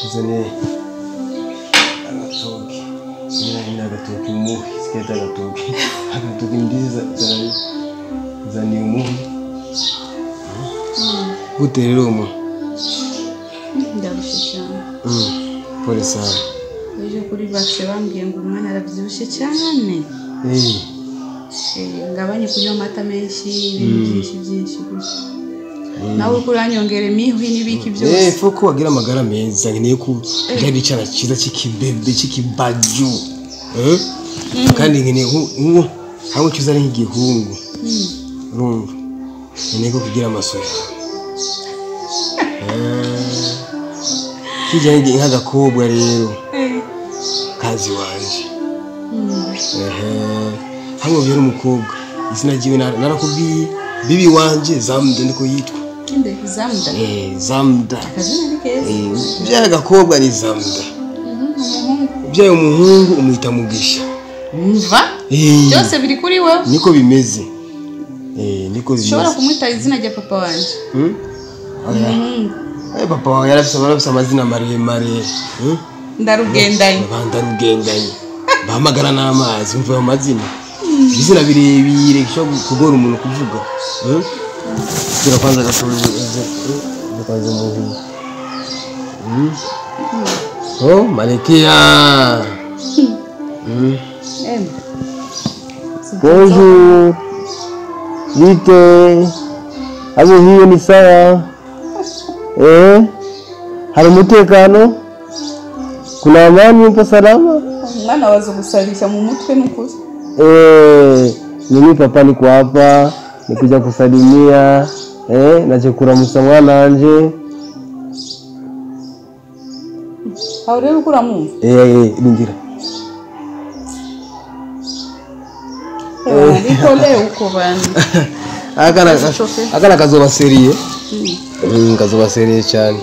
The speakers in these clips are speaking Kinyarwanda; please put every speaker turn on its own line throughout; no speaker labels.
kuzane agatoki nyina nyina agatoki umuhi sikete agatoki agatoki ndiza zari zani umuhi gute rero umu
ndarushe cyane
pole sana
ejo kuri bakse bambwiye ngo umwana arabyibushye cyane ngabanye kunywa amata menshi ibintu byinshi byinshi gusa nawe uri kuranyongera imihwi n'ibiki
Eh,
byose.
Fo ko wagira amagara meza nkeneye ko byari icyana cyiza cy'ikibebe cy'ikibaju Eh? kandi nkeneye nku- nku- hamwe cyiza ari nk'igihungu. Urumva? Nkeneye ko kugira amaso yawe Eh, kijya nk'agakobwa rero.
Eh,
kazi wanje. Ehe. hamwe ubyara umukobwa. Izina ryiwe nar- narakubwiye. Bibi wanje zamda niko yitwa.
Zamuda
Eh, Eh, ubyara agakobwa ni
Mhm, umuhungu
ubyaye umuhungu umwita mugisha.
Mva?
Eh,
byose biri kuri wowe
niko bimeze. Eh, niko
ushobora
bimeze
kumwita izina rya papa wanjye
Hmm? Eh, papa wawe barafise amazina maremare. Hmm?
ndarugendanye
abandi arugendanye bahamagara n'amazi umva ayo mazina. Izina birebire bishobora kugora umuntu kuvuga. Kila kwanza kazi muhimu. Hmm? Oh,
Malikia.
Kozu wike hazo hiyo ni sawa? Eh, hari umutekano kuna amani mpo salama?
Mwana wazo gusalisha mumutwe mutwe
eh, nini papa ni kwa hapa? nikuja kusalimia eh, nachekuramusa mwana
wanje. Haurebe kuramu eh,
eh, eh
bingira eh, eh.
akana kazoba seriye mm. mm, kazoba seriye chani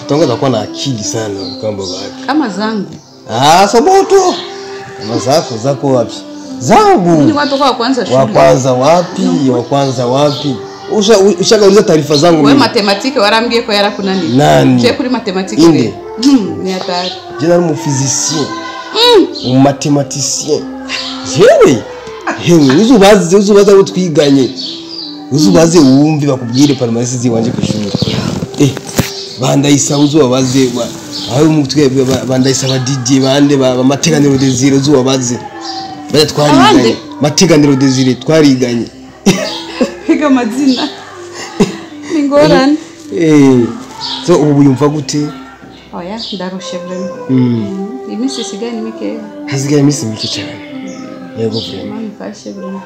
tutongeza kuwa na akili sana kamba baki
kama zangu.
Ah sabato. Kama zako zako wapi?
Ni
Zangu.
watu kwa kwanza
Wa kwanza wapi? Wa kwanza wapi? Usha ushagauliza taarifa zangu
wewe
matematiki warambie
matematike yara kuna nini
Nani?
je kuri matematiki
Inde.
Hmm, ni hatari
Je nari mu physicien. Mu mathématicien. Jewe. Hewe uzubaze uzubaze abo twiganye. Uzubaze wumve bakubwire parmasi ziwanje ku ishuri. Eh. Bandayisa uzubabaze ba- aho umutwe ba- bandayisa ba DJ bande ba ba mateganiro desire uzubabaze. Baya twariganye.
Abande?
Mateganiro desire twariganye.
piga amazina ni ngorane
Eh. So ubu yumva gute?
oya ndarushe vrema
Mm.
iminsi isigaye ni mikeya
Hasigaye iminsi mike cyane. Yego vrema.
mfashe vrema.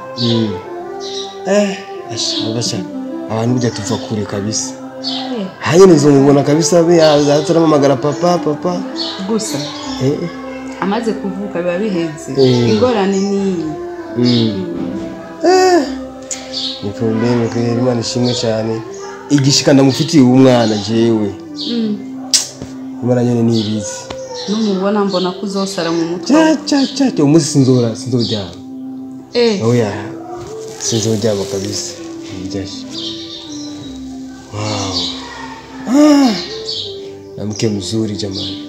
Eh, asha basha. Abantu burya tuva kure kabisa.
Eh,
Hanyine nzomubona kabisa be azaramamagara papa papa.
gusa
Eh.
Amaze kuvuka biba biheze
Mm.
ingorane ni iyi
Mm. Eh. Ni probleme kweli Imana ishimwe cyane. Igishika ndamufitiye umwana jewe.
Mm.
Imana nyene nibizi.
numubona mbona ko uzosara mu mutwe
Cha cha cha cyo umunsi sinzora sinzoryama.
Eh,
Oya. Sinzoryama kabisa. Nijashe. Wow. Ah. namke mzuri jamani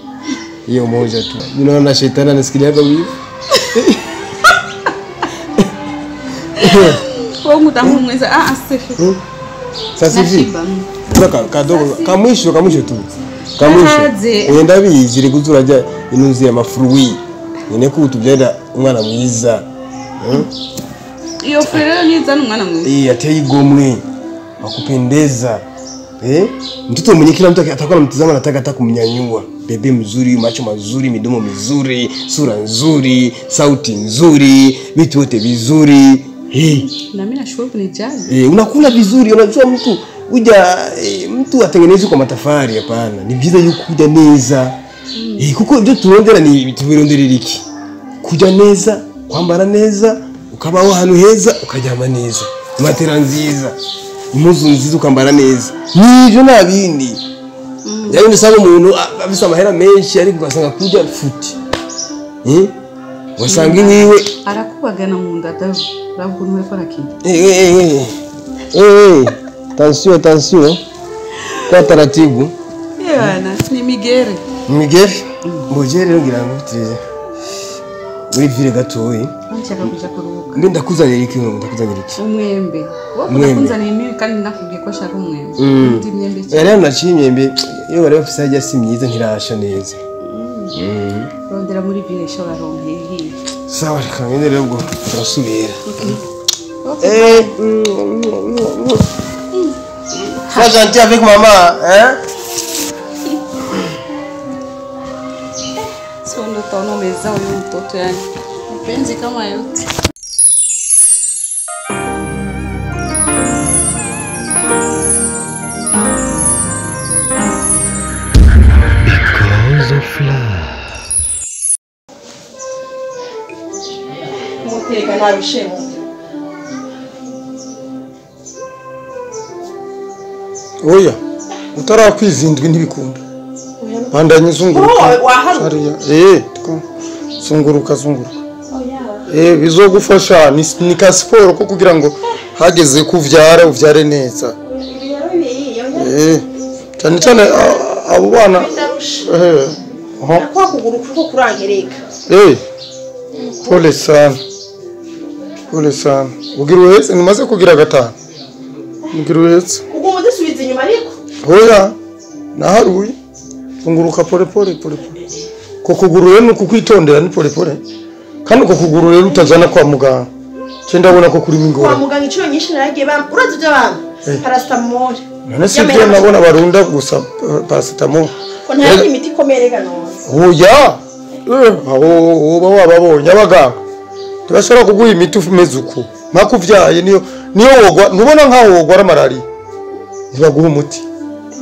hiyo moja tu. Unaona, shetani anasikiliaga wivu
hmm?
sasa hivi kadogo kamwisho kamwisho tu. Kamwisho kuzura bizire kuturajya ya amafurui nyene ko tubyenda umwana mwiza. Hmm?
Iyo fere ni ni umwana mwiza.
Ateye gomwe akupendeza Eh? Mtoto mwenye kila mtu atakuwa anamtazama anataka hata kumnyanyua. Bebe mzuri, macho mazuri, midomo mizuri, sura nzuri, sauti nzuri, vitu vyote vizuri. Eh.
na mimi nashukuru kunijali
Eh, unakula vizuri, unajua mtu uja eh, mtu atengenezwe kwa matafari hapana. Ni vizuri yuko kuja neza. Mm. Eh, kuko ibyo turondera ni vitu iki? Kuja neza, kwambara neza, ukabaho ahantu heza, ukaryama neza. Matera nziza, impuzu nziza ukambara neza. Nivyo nta bindi. Yaani ndasaba umuntu a- afise amahera menshi ariko ugasanga kurya futi. Eh? Wasanga ni we
arakubagana mu nda dawe urabona ukuntu uriko arakina
Eh, eh, eh, eh, eh, attention, attention. kwa taratibu
Yana, ni migere.
migeri mbogere rero ngira ngo tuje muri vile gatoyi
Nshaka kuja kuruhuka.
mbe ndakuzanira iki ndakuzanira iki
Umwembe. Unakunzaniye mimi kandi nakubwiye ko ashaka umwembe. Ndi imyembe
Eh, rero naciye imyembe iyo bari bafise ajya si myiza ntirasha neza
rondera muri vile ishobora ronka hiye.
sawa reka ngende rero ubwo turasubira Sois gentil avec maman, hein?
Sio ndo utaona umezaa huyo mtoto yani. Mapenzi kama yote.
umuteka ntarushemo
oya utarakwizindwa ntibikunda bandanye zunguruka
Oh,
eh zunguruka zunguruka. Bizogufasha ni, ka siporo ko kugira ngo hageze kuvyara uvyare neza. Eh cyane cyane abo bana eh
kuguru kuko kurangereka
eh pole sana pole ugira uhetse ntimaze kugira gatanu. Ugira uhetse
ubwo mudasubiza inyuma ariko
oya naharuye. Zunguruka pole pole pole pole. Ko kuguru rero ni ukukwitondera ni pole pole. Kandi uko kuguru rero utazana kwa muganga cye ndabona ko kurimo
kwa
ingorane
muganga inshuro nyinshi naragiye bam. Urazi ibyo bampa
Eh.
parasitamole
none si byo nabona barunda gusa eh, paracetamol.
Ko nta yindi miti ikomeye rega none
oya eh, aho uba wababonye abaganga ntibashobora kuguha imiti umeze uko mpaka uvyaye niyo niyo wogwa ntubona nkaho wogwara malariya ntibaguha umuti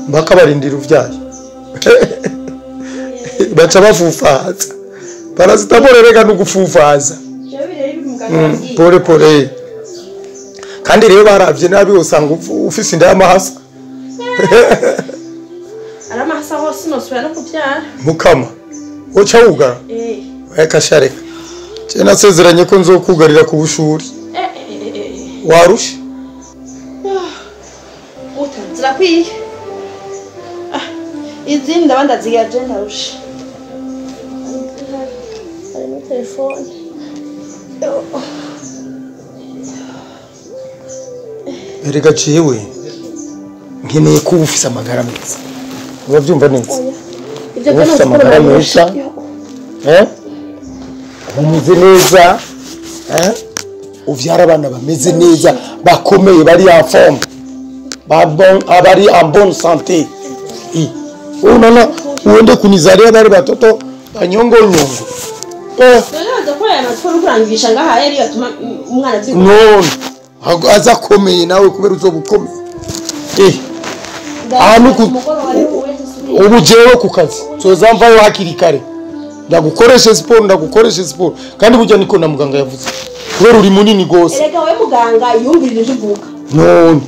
mpaka barindira uvyaye baca bafufaza paracetamol rega ni ugufufaza
jewe rero ibi muganga
Mm,
yambwiye
pole pole kandi rero baravye nabi usanga ufise inda y'amahasa.
Aramahasa hose nosubira no kubyara.
Mukama uca wugara.
Eh.
Reka sha reka. Je nasezeranye ko nzokugarira ku bushuri.
Eh eh, eh, eh
warusha
uta zirakwiye Ah, izindi ndaba ndazigira je ndarusha Oh.
erega jewe nkeneye kuba ufise amagara meza. Urabyumva neza?
Ibyo
Ufite amagara meza. umeze neza? Uvyara abana bameze neza bakomeye bari en forme. Ba bon abari en bonne santé. Unaona uende kunizalia bari batoto banyongonyongo aza akomeye nawe kubera uzoba ukomeye. Eh ubu jewe ku kazi. Soza mvayo hakiri kare. Ndagukoreshe siporo ndagukoreshe siporo. Kandi burya niko na muganga yavuze. Kubera uri munini gose
erega we muganga yumvirira ibyo uvuga
none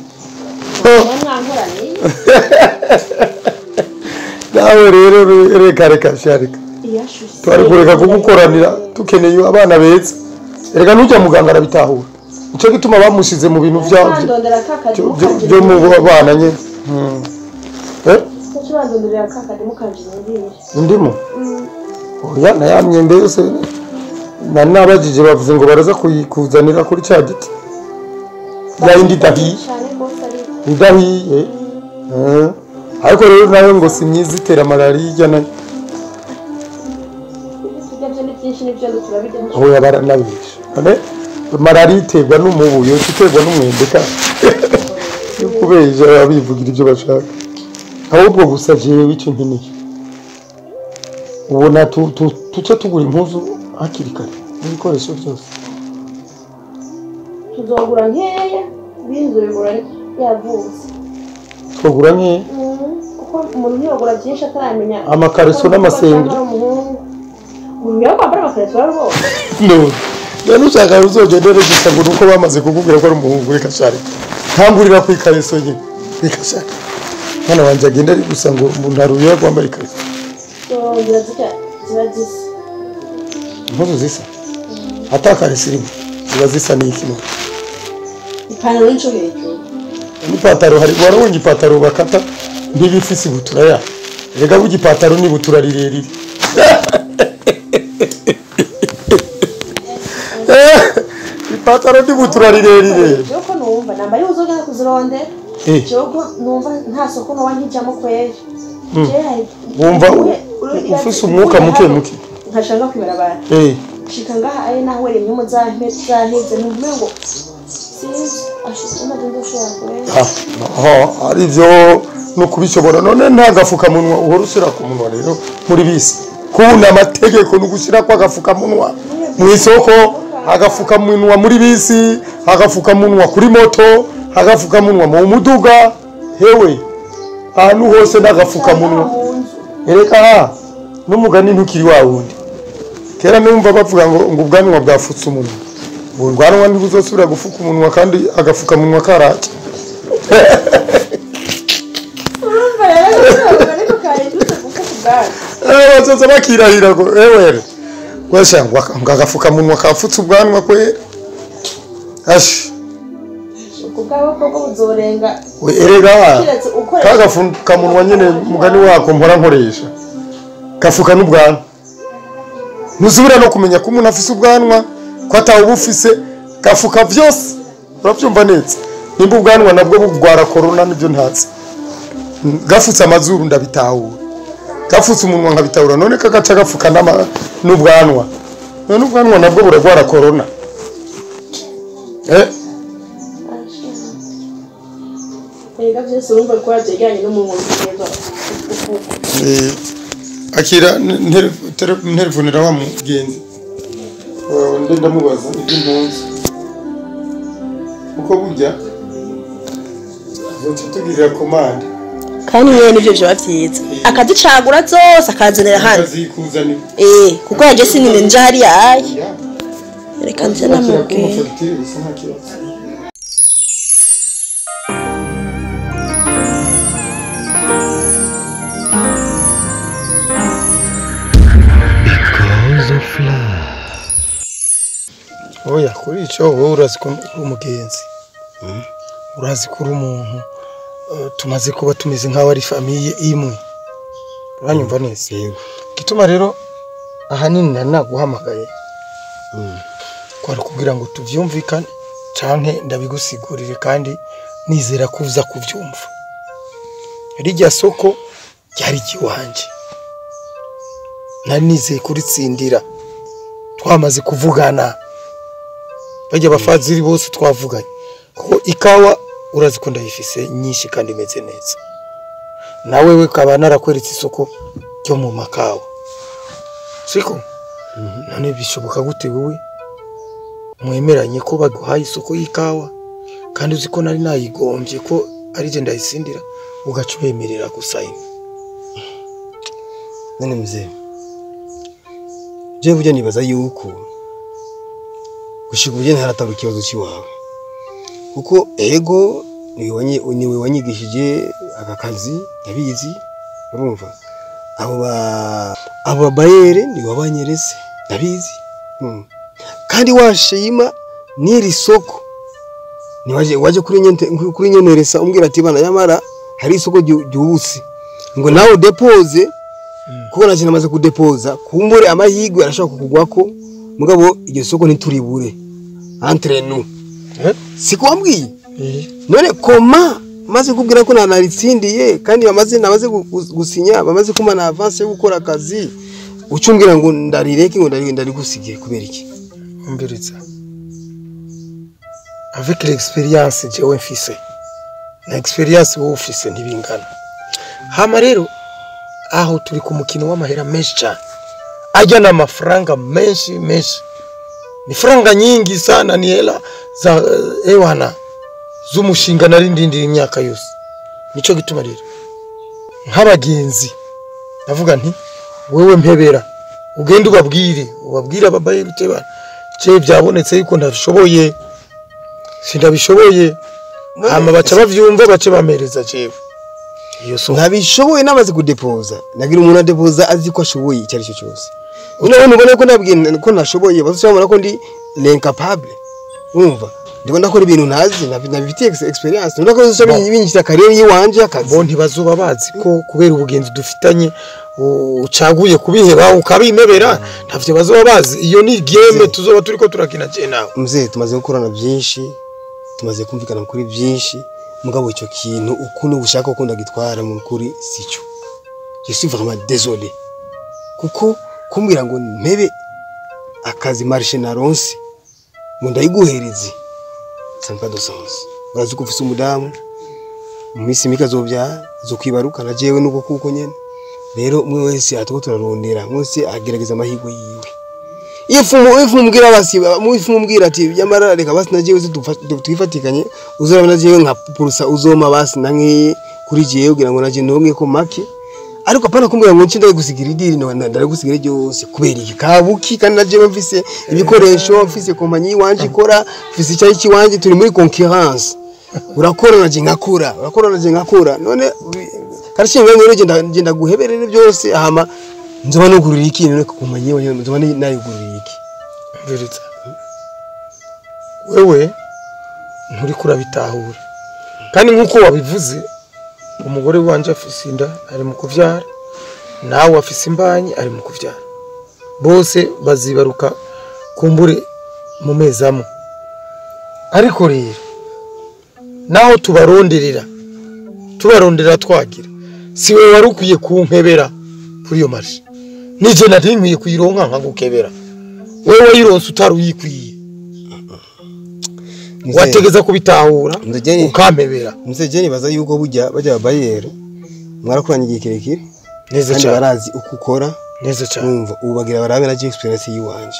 nawe rero reka reka sha reka
iyashuse
twari kureka kugukoranira dukeneye abana beza. Erega n'ujya muganga arabitahura. Nicyo gituma bamushize mu bintu byo- mu bana nyine. Mm. Eh, indimu? Oya na ya myembe yose. Nari nabajije bavuze ngo baraza kuyikuzanira kuri cya giti. Ya yindi idahiye
cyane rwose ariko
idahiye Eh, ariko rero na yo ngo si myiza itera malariya
na yo byinshi n'ibyo turabirya
oya baranabisha none malariya iterwa n'umubu yose iterwa kubeshya baba bivugira ibyo bashaka ahubwo gusa jewe icyo nkeneye ubona tu- tu- tuce tugura impuzu hakiri kare n'ibikoresho byose
tuzogura nkeya binzu bigura yavutse
twagura nkeya
kuko umuntu ntiyagura byinshi ataramenya
Amakariso n'amasengeri.
Yawe kwambara rero rwose.
None rero ushaka uzogendere gusa ngo nuko bamaze kukubwira ko ari umuhungu. Reka share ntangurira ku ikariso nyine reka share mwana wanjye agenda ari gusa ngo umuntu aruye kwambara ikariso impuzu zisa? Atakarisi irimo ziba zisa n'ikino
ipantaro y'inco hejuru.
N'ipataro hari warabonye ipataro bakata? Ntibifise ibutura ya. Rega burya ipataro ni ibutura rirerire. ipataro ni ibutura rirerire
Joko numva namba yuzo gana kuzirondera.
Eh.
Numva nta soko no wankijamo kweri. Je hari
Wumva ufise umwuka muke muke.
Nkashanga kwibarabara.
Eh,
Shika ngaha ari naho were myumo zahme zaheze numve ngo
ari byo no kubishobora none nta gafukamunwa uhora ushyira ku munwa rero muri bisi kubona amategeko ni ugushyira ko agafukamunwa mu isoko agafukamunwa muri bisi agafukamunwa kuri moto agafukamunwa mu muduga. Hewe ahantu hose n'agafukamunwa ereka ha n'umugani ntukiri wa wundi. Kera numva bavuga ngo ngo ubwanwa bwafutse umunwa. Ubwanwa ntibuzosubira gufuka umunwa kandi agafukamunwa karake
Urumva rero ariko kayindutse kuko kubwana.
Eh, bazoza bakirahira ngo ewere gwasha ngo agafukamunwa kafutse ubwanwa kwe. Ashi erega
ukoresha
kagafukamunwa nyene mugani wako mpora nkoresha. Gafuka n'ubwanwa. Ntuzubira no kumenya ko umuntu afise ubwanwa ko atawubufise gafuka vyose uravyumva neza. Nimba ubwanwa nabwo bugwara korona ni byo ntatse. Gafutse amazuru ndabitahura. Gafutse umunwa nkabitahura none kagaca gafuka n'ama- n'ubwanwa. None ubwanwa nabwo buragwara korona eh?
Ega byose urumva ko byegeranye n'umuntu. Neza.
Eh, akira nterevunira wa mugenzi? Wawe nde ndamubaza ibyo mpunzi uko burya? Zoca tugirira komande
nyine ni byo biba byiza akaducagura zose akazanira hano eh kuko yaje sinine nje hariya ayi reka
nta kibazo oya kuri icyo wowe urazi ko uri umugenzi urazi ko uri umuntu. Tumaze kuba tumeze nk'aho ari famiye imwe. Uranyumva neza. Gituma rero ahanini nari naguhamagaye. Kwari kugira ngo tubyumvikane canke ndabigusigurire kandi nizera ko uza kubyumva rijya soko ryari igiwanje nari nizeye kuritsindira twamaze kuvugana. Bajya abafaziri bose twavuganye. Kuko ikawa urazi ko ndayifise nyinshi kandi imeze neza. Nawe we kaba narakweretse isoko ryo mu makawa. Siko? None bishoboka gute wowe mwemeranye ko baguhaye isoko y'ikawa? Kandi uzi ko nari nayigombye ko ari je ndayisindira ugaca ubemerera gusayina
none mzee je burya nibaza yuko gushika ubuje ntaratanga ikibazo cy'iwawe? Kuko ego ni we wanyi- ni we wanyigishije aka kazi ndabizi urumva? Abo ba abo bayere ni we wabanyeretse ndabizi. Mm. kandi washima n'iri soko waje kuri nyeneresa umbwira ati bana yamara hari isoko ryu- ryubutse ngo nawe udepoze kuko na cyo namaze kudepoza kumbure amahirwe arashobora kukugwako mugabo iryo soko ntituribure entre nous siko wambwiye none koma maze kubwira ko nanaritsindiye kandi bamaze namaze gu- gu- gusinya bamaze kuma na avance yo gukora akazi ucumbwira ngo ndarireke ngo ndari ndarigusigiye kubera iki?
Umviriza avec l'experience jewe mfise na experience wowe ufise ntibingana. Hama rero aho turi ku mukino w'amahera menshi cyane ajya n'amafaranga menshi menshi. Ni faranga nyingi sana ni hela za eh, ewana z'umushinga nari ndindira imyaka yose nico gituma rero nk'abagenzi ndavuga nti wewe mpebera. Ugende ubabwire ubabwire ababaye rutebana je byabonetse yuko ndabishoboye. Sindabishoboye. Hama baca bavyumva bace bamereza jewe iyo so.
Ntabishoboye namaze kudepoza. Nagira umuntu adepoza azi ko ashoboye icyo ari cyo cyose. None ubona ko nabwiye ko nashoboye bazabona ko ndi l'incapable urumva ndiko ndakora ibintu ntazi nabi- nabifitiye experience. Ndabona ko bizoca bin- binyishyira karere y'iwanje y'akazi
bo ntibazoba bazi ko kubera ubugenzi dufitanye ucaguye kubiheba ukabimebera ntavyo bazoba bazi. Iyo ni game tuzoba turiko turakina nawe?
Mzee tumaze gukorana byinshi tumaze kumvikana kuri byinshi. Mugabo icyo kintu ukuntu ushaka ko ndagitwara mu kuri sicyo je suis vraiment désolé. Kuko kumbwira ngo mpebe akazi marché na ronse ngo ndayiguhereze. N'a de sens urazi ko ufise umudamu? Mu minsi mike azobyara azokwibaruka na jewe nuko kuko nyene. Rero umwe wese atako turarondera umwe wese agerageza amahirwe yiwe. Ifu mbwira basi ifu mbwira ati yamara reka basi nagiye uzi twifatikanye uzora nagiye nka purusa uzoma basi nanke kuri giye kugira ngo nagiye ndonge ko make. Ariko apana kumbwira ngo nci ndagusigira idiri no ndagusigira ryose kubera iki kabuki kandi nagiye mfise ibikoresho mfise kompanyi yiwanje ikora mfise icyayi kiwanje turi muri concurrence. Urakora nagiye nkakura urakora nagiye nkakura. None karashinga rero genda genda guheberere byose hama nzoba nugurira iki? None kompanyi yiwanje nzoba nayugurira iki?
Mviriza wewe nturi kurabitahura kandi nk'uko wabivuze umugore wanje afise inda ari mu kuvyara. Nawe afise imbanyi ari mu kuvyara. Bose bazibaruka kumbure mu mezi amwe. Ariko rero naho tubaronderera tubaronderera twagira. Si we wari ukwiye kunkebera kuri iyo marishe nije nari nkwiye kuyironka nkagukebera. Wewe wayironse utari uyikwiye wategeza kubitahura ukampebera
Mzee Jeni baza yuko burya bajya bayero mwarakuranye igihe kirekire?
Neza cyane.
barazi uko ukora
neza cyane.
urumva ubu bagira barabe na experience yiwanje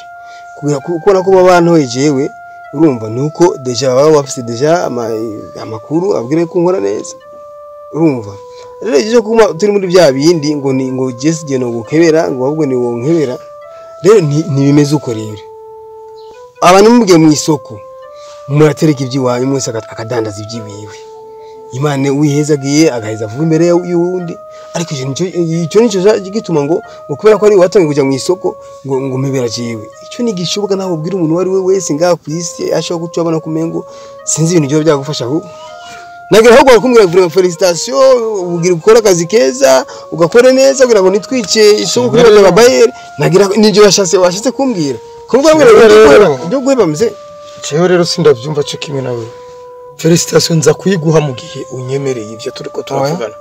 kugira kubona ko baba bantoye jewe urumva nuko deja baba bafite deja ama, amakuru abwire ko nkora neza. Urumva. Rero igihe cyo turi muri bya bindi ngo ni ngo Jesse gihe no gukebera ngo ahubwo ni wo nkebera rero nti- ntibimeze uko rero. Abantu mubwiye mu isoko. Muratereka iby'iwanyu mwese aka- akadandaza iby'iwiwe imana wihezagiye agaheza vuba imbere y'uwundi ariko icyo ni cyo cya- gituma ngo kubera ko ari watangiye kujya mu isoko ngo ngo mpebera jiwe icyo ni gishoboka naho ubwira umuntu uwo ari we wese ngaha ku isi ashobora guca abona kumengo sinzi ibintu byo byagufasha ahubwo nagira ahubwo barakumbwira ngo felicitation ugira ukora akazi keza ugakora neza kugira ngo nitwice isoko kuri babayeri nagira ni byo washatse kumbwira kumbwira ngo
Rero.
ibyo guheba mze
jewe rero sindabyumva cyo kimwe nawe felicitation nza kuyiguha mu gihe unyemereye ibyo turiko turavugana.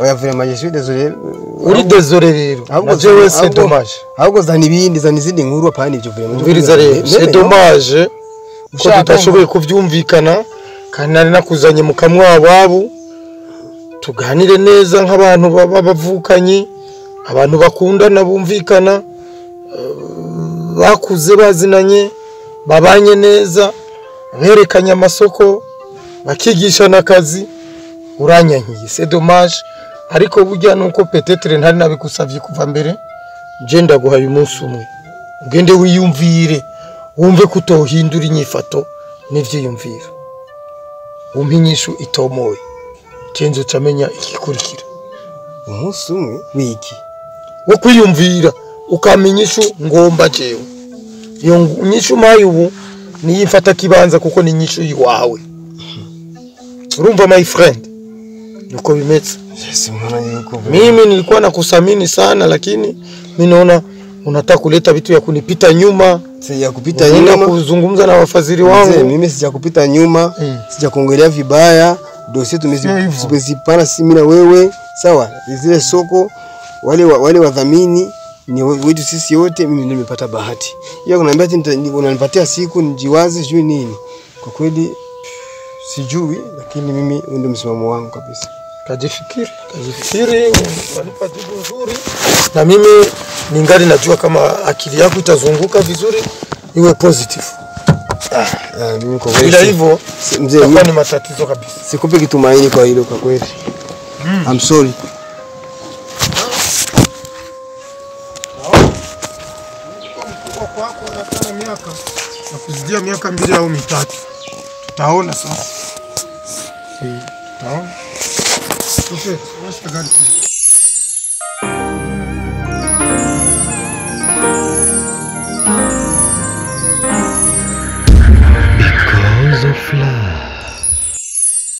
Oya. Vraiment je suis désolé
uri dezore rero. Na jewe c'est
ahubwo-
dommage
ahubwo zana ibindi zana izindi nkuru apana ibyo vraiment
umviriza rero c'est dommage ko
Ushaka
tudashoboye kubyumvikana kandi nari nakuzanye mu kamwa ababo tuganire neza nk'abantu baba bavukanye abantu bakundana bumvikana eh, bakuze bazinanye babanye neza berekanye amasoko bakigishana akazi uranyankiye. C'est dommage. Ariko burya nuko petetre ntari nabigusavye kuva mbere je ndaguhaye umunsi umwe. Ugende wiyumvire wumve ko utohindura inyifato n'ivyiyumviro. Wumpe inyishu itomoye cenze ucamenya igikurikira.
Umunsi umwe? Wiki
wo kwiyumvira. Ukamenya ishu ngomba jewe. Iyo nyishu umpaye ubu niyo mfata kibanza kuko ni nyishu iwawe. Urumva my friend. Niko bimeze
yes
mimi nilikuwa nakuthamini sana lakini mi naona unataka kuleta vitu ya kunipita nyuma.
Sija kupita
unaenda
nyuma.
kuzungumza na wafadhili
Mzee,
wangu.
mimi sija kupita nyuma
Mm.
sija kuongelea vibaya. Dosie tumezipana simi na wewe sawa? Zile soko wale wa- wale wadhamini ni wetu sisi wote mimi nimepata bahati. Hiyo Kunaambia ati unanipatia siku nijiwaze sijui nini. Kwa kweli sijui lakini mimi ndio msimamo wangu kabisa.
Kajifikiri. Kajifikiri unanipa jibu nzuri. Na mimi ningali najua kama akili yako itazunguka vizuri iwe positive.
Ah, mimi kwa kweli
bila hivyo
mzee
ni matatizo kabisa.
sikupe kitumaini kwa hilo kwa kweli. I'm sorry
kuzidia miaka mbili au mitatu tutaona sasa tutaona Tupe, washa gari.
Because of fleurs.